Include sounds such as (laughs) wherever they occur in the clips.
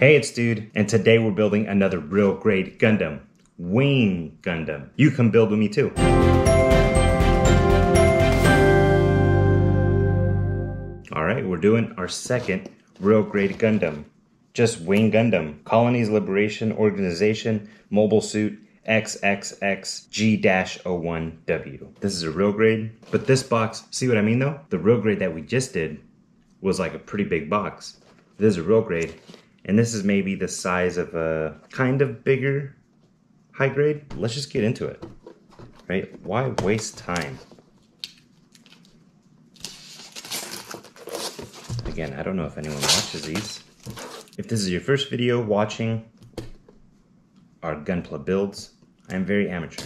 Hey, it's Dood, and today we're building another real grade Gundam. Wing Gundam. You can build with me too. Alright, we're doing our second real grade Gundam. Just Wing Gundam. Colonies Liberation Organization Mobile Suit XXXG-01W. This is a real grade, but this box, see what I mean though? The real grade that we just did was like a pretty big box. This is a real grade, and this is maybe the size of a kind of bigger high grade. Let's just get into it, right? Why waste time? Again, I don't know if anyone watches these. If this is your first video watching our Gunpla builds, I am very amateur.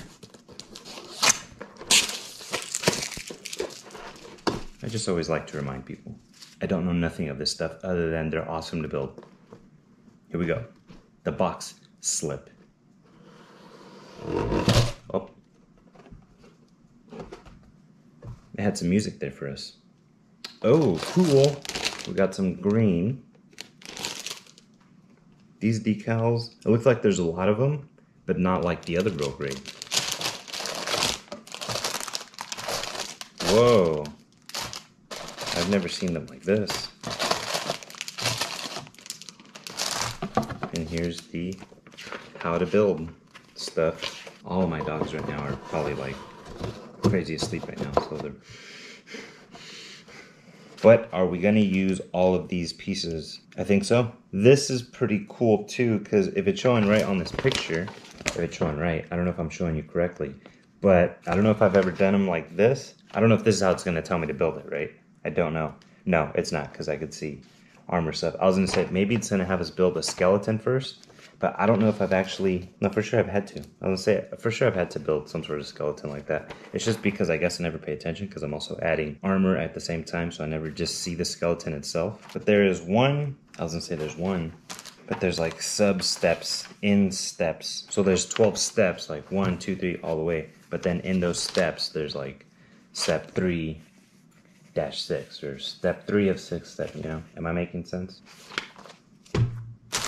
I just always like to remind people. I don't know nothing of this stuff other than they're awesome to build. Here we go. The box slip. Oh. It had some music there for us. Oh, cool. We got some green. These decals, it looks like there's a lot of them, but not like the other real grade. Whoa. I've never seen them like this. And here's the how to build stuff. All of my dogs right now are probably like crazy asleep right now, so they're but are we to use all of these pieces? I think so. This is pretty cool too, because if it's showing right on this picture, if it's showing right, I don't know if I'm showing you correctly, but I don't know if I've ever done them like this. I don't know if this is how it's to tell me to build it, right? I don't know. No, it's not, because I could see armor stuff. I was going to say, maybe it's going to have us build a skeleton first, but I don't know if I've actually, no, for sure I've had to. I was gonna say, for sure I've had to build some sort of skeleton like that. It's just because I guess I never pay attention because I'm also adding armor at the same time, so I never just see the skeleton itself. But there is one, I was gonna say there's one, but there's like sub steps in steps. So there's 12 steps, like one, two, three, all the way. But then in those steps, there's like step three dash six or step three of six step, you know? Am I making sense?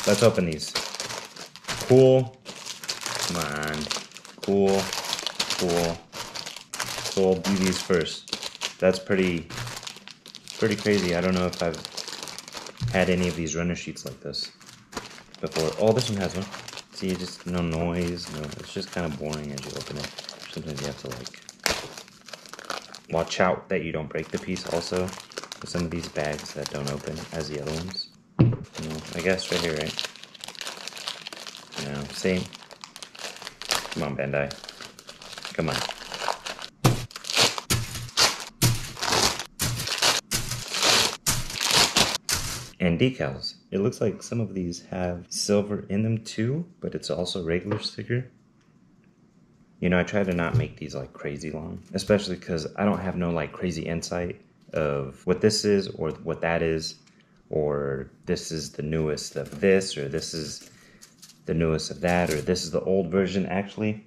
Let's open these. Cool. Come on. Cool. Cool. Cool. Do these first. That's pretty, pretty crazy. I don't know if I've had any of these runner sheets like this before. Oh, this one has one. See, just no noise. No, it's just kind of boring as you open it. Sometimes you have to like watch out that you don't break the piece. Also, with some of these bags that don't open as the other ones. I guess right here, right? No, see? Come on, Bandai. Come on. And decals. It looks like some of these have silver in them too, but it's also regular sticker. You know, I try to not make these like crazy long, especially because I don't have no like crazy insight of what this is or what that is, or this is the newest of this, or this is the newest of that, or this is the old version. Actually,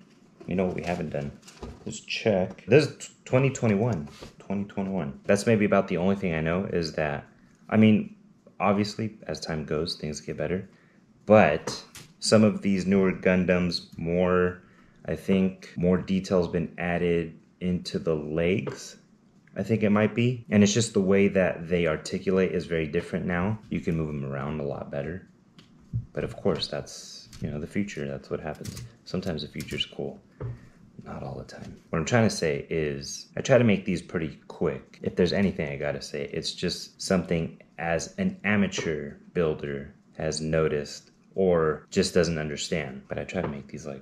you know what we haven't done? Let's check. This is 2021. 2021. That's maybe about the only thing I know is that, I mean, obviously, as time goes, things get better. But some of these newer Gundams, more, I think, more details been added into the legs. I think it might be. And it's just the way that they articulate is very different now. You can move them around a lot better. But of course, that's you know, the future, that's what happens. Sometimes the future's cool. Not all the time. What I'm trying to say is, I try to make these pretty quick. If there's anything I gotta say, it's just something as an amateur builder has noticed or just doesn't understand. But I try to make these like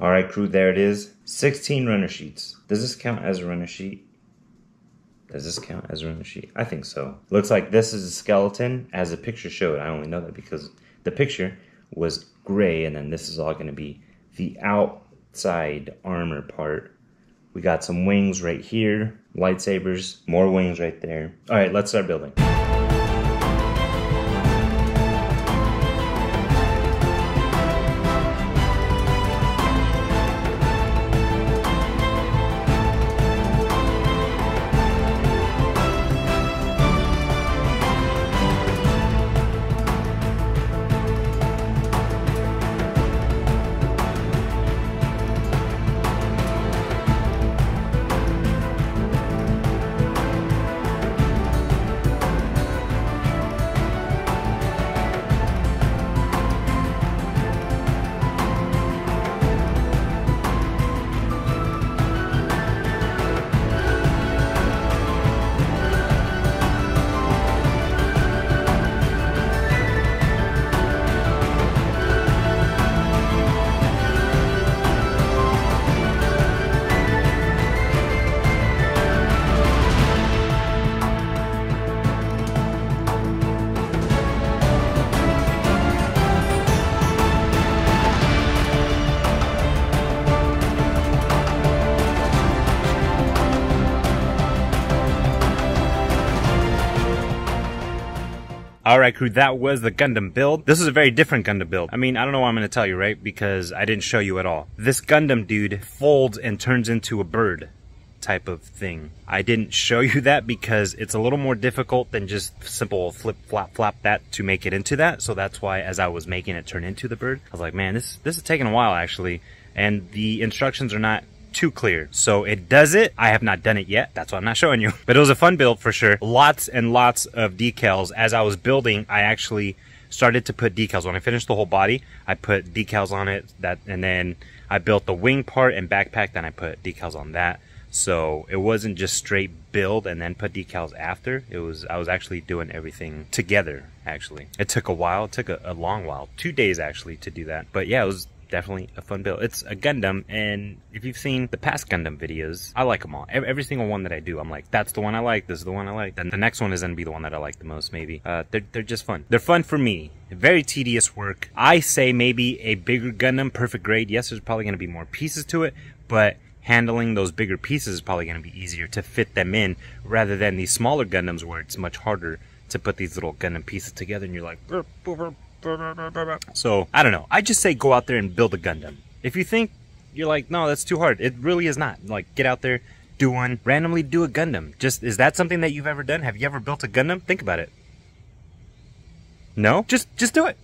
All right, crew, there it is. 16 runner sheets. Does this count as a runner sheet? Does this count as a runner sheet? I think so. Looks like this is a skeleton as the picture showed. I only know that because the picture was gray and then this is all gonna be the outside armor part. We got some wings right here, lightsabers, more wings right there. All right, let's start building. Alright crew, that was the Gundam build. This is a very different Gundam build. I mean, I don't know what I'm to tell you, right? Because I didn't show you at all. This Gundam dude folds and turns into a bird type of thing. I didn't show you that because it's a little more difficult than just simple flip flap flap that to make it into that. So that's why as I was making it turn into the bird, I was like, man, this this is taking a while actually. And the instructions are not too clear. So it does it. I have not done it yet. That's why I'm not showing you. (laughs) But it was a fun build for sure. Lots and lots of decals. As I was building, I actually started to put decals. When I finished the whole body, I put decals on it. That and then I built the wing part and backpack. Then I put decals on that. So it wasn't just straight build and then put decals after. It was I was actually doing everything together. Actually, it took a while. It took a, a long while, two days actually to do that. But yeah, it was definitely a fun build. It's a Gundam, and if you've seen the past Gundam videos, I like them all. Every, single one that I do, I'm like, that's the one I like. This is the one I like. Then the next one is gonna be the one that I like the most. Maybe uh, they're they're just fun. They're fun for me. Very tedious work. I say maybe a bigger Gundam, perfect grade. Yes, there's probably gonna be more pieces to it, but handling those bigger pieces is probably going to be easier to fit them in rather than these smaller Gundams where it's much harder to put these little Gundam pieces together and you're like so, I don't know. I just say go out there and build a Gundam. If you think you're like, no, that's too hard, it really is not. Like, get out there, do one, randomly do a Gundam. Just, is that something that you've ever done? Have you ever built a Gundam? Think about it. No? Just, just do it.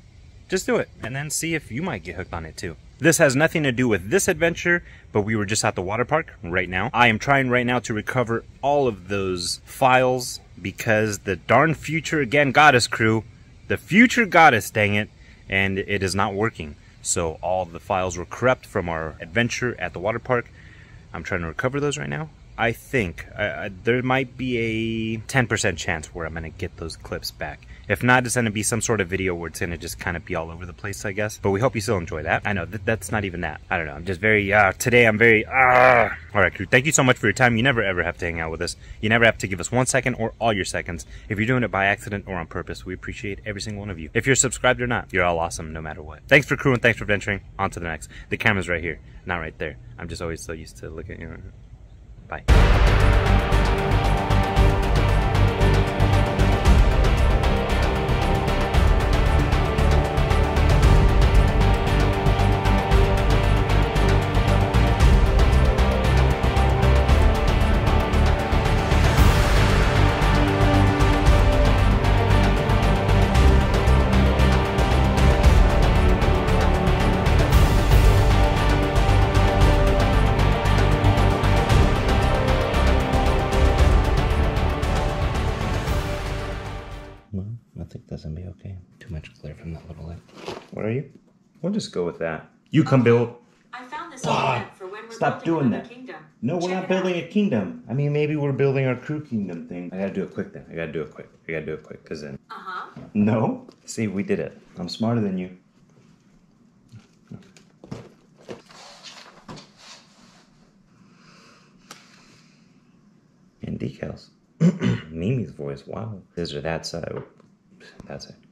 Just do it. And then see if you might get hooked on it too. This has nothing to do with this adventure, but we were just at the water park right now. I am trying right now to recover all of those files because the darn future again goddess crew the future goddess, dang it, and it is not working. So all the files were corrupt from our adventure at the water park. I'm trying to recover those right now. I think uh, there might be a 10% chance where I'm going to get those clips back. If not, it's going to be some sort of video where it's going to just kind of be all over the place, I guess. But we hope you still enjoy that. I know that that's not even that. I don't know. I'm just very, uh, today I'm very, uh. All right, crew. Thank you so much for your time. You never ever have to hang out with us. You never have to give us one second or all your seconds. If you're doing it by accident or on purpose, we appreciate every single one of you. If you're subscribed or not, you're all awesome no matter what. Thanks for crew and thanks for venturing. On to the next. The camera's right here, not right there. I'm just always so used to looking at you. Bye. think that's gonna be okay. Too much glare from that little light. What are you? We'll just go with that. You come build. I found this for when we're Stop doing that. Kingdom. No, we're not building out. a kingdom. I mean, maybe we're building our crew kingdom thing. I gotta do it quick then. I gotta do it quick. I gotta do it quick, cause then. Uh huh. No. See, we did it. I'm smarter than you. And decals. (clears throat) Mimi's voice. Wow. This are that side. That's it.